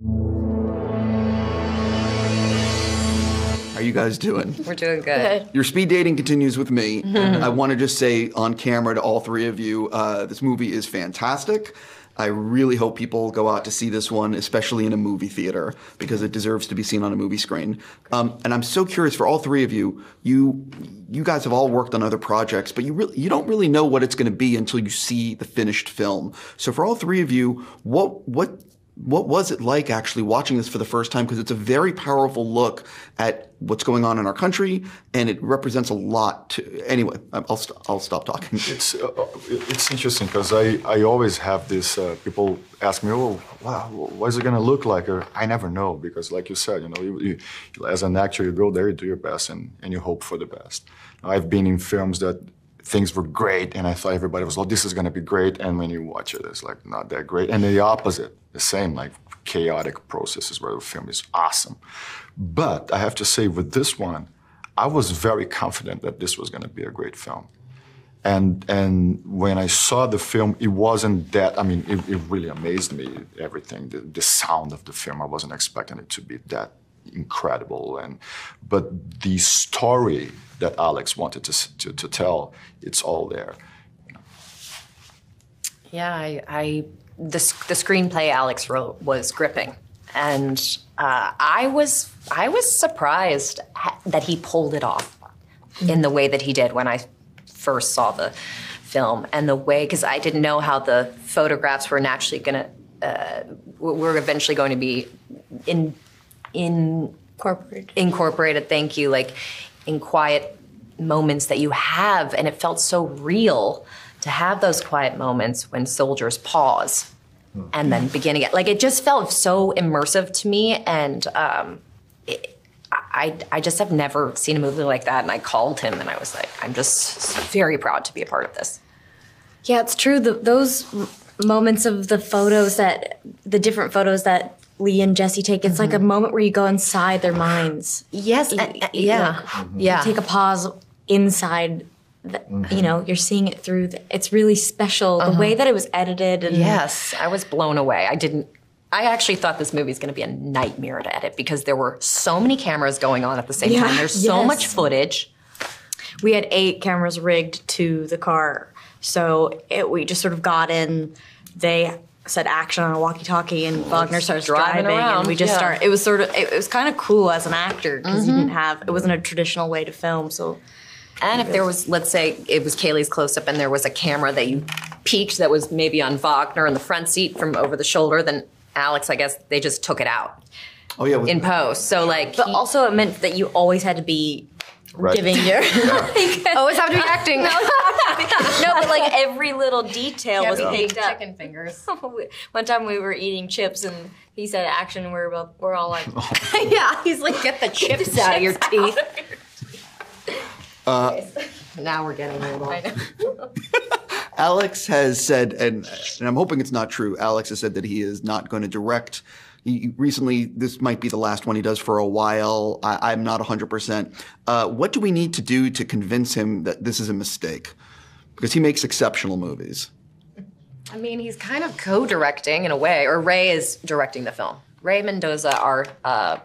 How are you guys doing? We're doing good. Your speed dating continues with me. I want to just say on camera to all three of you, uh, this movie is fantastic. I really hope people go out to see this one, especially in a movie theater, because it deserves to be seen on a movie screen. Um, and I'm so curious for all three of you. You, you guys have all worked on other projects, but you really, you don't really know what it's going to be until you see the finished film. So for all three of you, what, what what was it like actually watching this for the first time? Because it's a very powerful look at what's going on in our country, and it represents a lot. To anyway, I'll st- I'll stop talking. It's uh, it's interesting because I, I always have this. Uh, people ask me, oh, wow, what is it gonna look like? Or I never know because, like you said, you know, you, you, as an actor, you go there, you do your best, and, and you hope for the best. I've been in films that things were great, and I thought everybody was, oh, this is gonna be great, and when you watch it, it's like not that great, and the opposite the same, like chaotic processes where the film is awesome. But I have to say, with this one, I was very confident that this was going to be a great film. And and when I saw the film, it wasn't that. I mean, it, it really amazed me. Everything, the, the sound of the film, I wasn't expecting it to be that incredible. And but the story that Alex wanted to to, to tell, it's all there. Yeah, I, I the, the screenplay Alex wrote was gripping, and uh, I was I was surprised that he pulled it off in the way that he did when I first saw the film, and the way because I didn't know how the photographs were naturally going to uh, were eventually going to be in in incorporated incorporated. Thank you, like in quiet moments that you have, and it felt so real to have those quiet moments when soldiers pause and then begin again. Like it just felt so immersive to me, and um, it, I I just have never seen a movie like that. And I called him, and I was like, I'm just very proud to be a part of this. Yeah, it's true. The, those moments of the photos that the different photos that Lee and Jessie take, it's mm-hmm. like a moment where you go inside their minds. Yes, you, uh, yeah, mm-hmm. yeah. take a pause inside mm-hmm. you know you're seeing it through the, it's really special uh-huh. the way that it was edited and yes i was blown away i didn't i actually thought this movie was going to be a nightmare to edit because there were so many cameras going on at the same yeah, time there's so much footage we had eight cameras rigged to the car so it, we just sort of got in they said action on a walkie-talkie and Wagner starts driving, driving and we just yeah. start it was sort of it, it was kind of cool as an actor because mm-hmm. you didn't have it wasn't a traditional way to film so and if there was, let's say it was Cailee's close up and there was a camera that you peeked that was maybe on Wagner in the front seat from over the shoulder, then Alex, I guess they just took it out. Oh yeah, in post. So like, but he, also it meant that you always had to be right. giving your like, always have to be acting. no, no, but like every little detail was picked up. Chicken fingers. One time we were eating chips and he said action. And we were both, we're all like, yeah. He's like, get the chips, get the out, of your teeth. Uh, now we're getting a little. Alex has said, and, and I'm hoping it's not true. Alex has said that he is not going to direct. He, recently, this might be the last one he does for a while. I, am not 100%. Uh, what do we need to do to convince him that this is a mistake? Because he makes exceptional movies. I mean, he's kind of co-directing in a way, or Ray is directing the film. Ray Mendoza, our uh,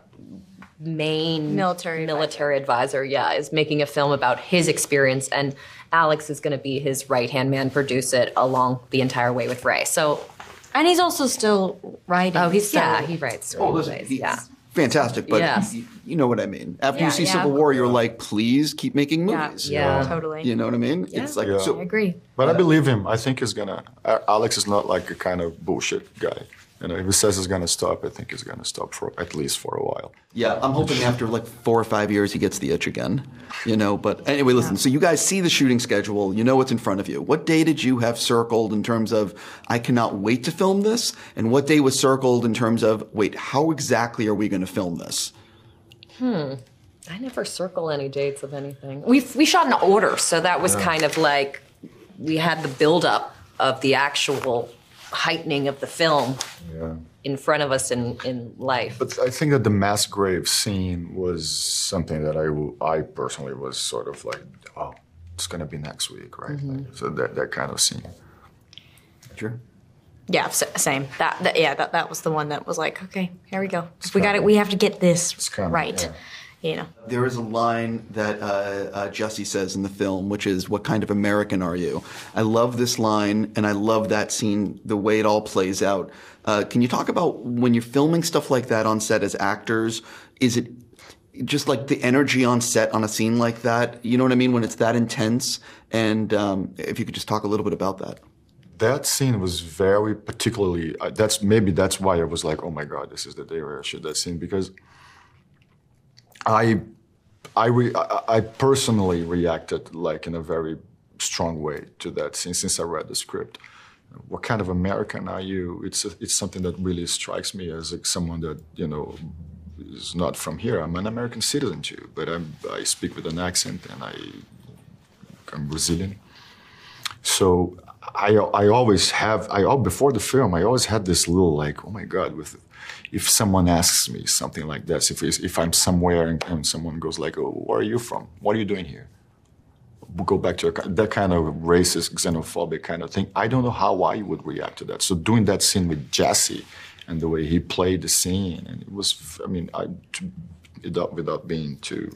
main military military advisor. advisor, yeah, is making a film about his experience, and Alex is going to be his right hand man, produce it along the entire way with Ray. So, and he's also still writing. Oh, he's still yeah, he writes. Oh, listen, yeah. Fantastic, but yes. you, you, know what I mean. After yeah, you see yeah. Civil War, you're like, please keep making movies. Yeah, yeah. totally. You know what I mean? It's like, so, I agree. But I believe him. I think he's gonna. Alex is not like a kind of bullshit guy you know, if he says he's going to stop, I think he's going to stop for at least for a while. Yeah, I'm hoping after like four or five years he gets the itch again, you know. But anyway, listen. So you guys see the shooting schedule. You know what's in front of you. What day did you have circled in terms of I cannot wait to film this, and what day was circled in terms of wait, how exactly are we going to film this? Hmm. I never circle any dates of anything. We we shot in order, so that was yeah. kind of like we had the build up of the actual heightening of the film yeah. in front of us in, in life. But I think that the mass grave scene was something that I, I personally was sort of like, oh, it's going to be next week, right? Mm-hmm. so that, that kind of scene. Sure. Yeah, same. That, that yeah, that, that was the one that was like, okay, here we go. We got it. We have to get this kinda- right. You know. There is a line that uh, uh, Jesse says in the film, which is, What kind of American are you? I love this line, and I love that scene, the way it all plays out. Uh, can you talk about when you're filming stuff like that on set as actors? Is it just like the energy on set on a scene like that? You know what I mean? When it's that intense? And um, if you could just talk a little bit about that. that scene was very particularly uh, that's maybe that's why i was like oh my god this is the day where i shoot that scene because i I, re, I personally reacted like in a very strong way to that scene since i read the script. What kind of american are you? It's a, it's something that really strikes me as like someone that you know is not from here. I'm an american citizen too but I'm, i speak with an accent and i i'm brazilian. So I, I always have I al- before the film I always had this little like oh my god with if someone asks me something like this if if I'm somewhere and, and someone goes like oh where are you from? What are you doing here? Go back to ki- that kind of racist xenophobic kind of thing. I don't know how I would react to that. So doing that scene with Jesse and the way he played the scene and it was I mean I to, without without being too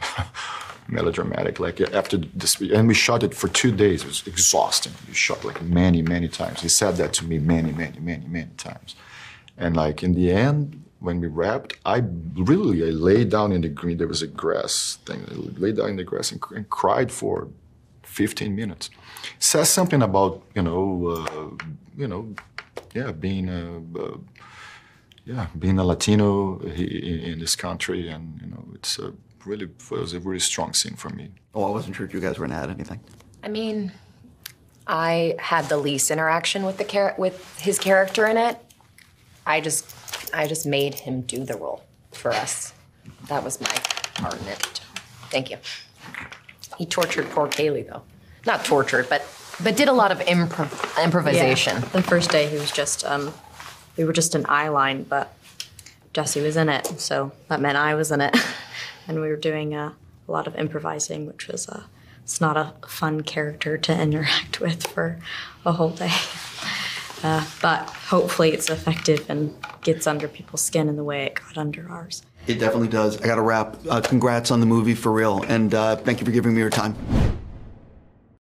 melodramatic. Like after this, and we shot it for two days. It was exhausting. We shot like many, many times. He said that to me many, many, many, many times. And like in the end, when we wrapped, I really I laid down in the green. There was a grass thing. I laid down in the grass and, and cried for 15 minutes. Says something about you know, uh, you know, yeah, being a. Uh, yeah, being a Latino in this country, and you know, it's a really it was a really strong scene for me. Oh, I wasn't sure if you guys were going to add anything. I mean, I had the least interaction with the char- with his character in it. I just, I just made him do the role for us. That was my part in it. Thank you. He tortured poor Cailee, though. Not tortured, but but did a lot of improv- improvisation. The first day he was just um, we were just an eye line, but Jesse was in it, so that meant I was in it, and we were doing uh, a lot of improvising, which was a, it's not a fun character to interact with for a whole day. Uh, but hopefully it's effective and gets under people's skin in the way it got under ours. It definitely does. I got to wrap. Uh, congrats on the movie for real, and uh, thank you for giving me your time.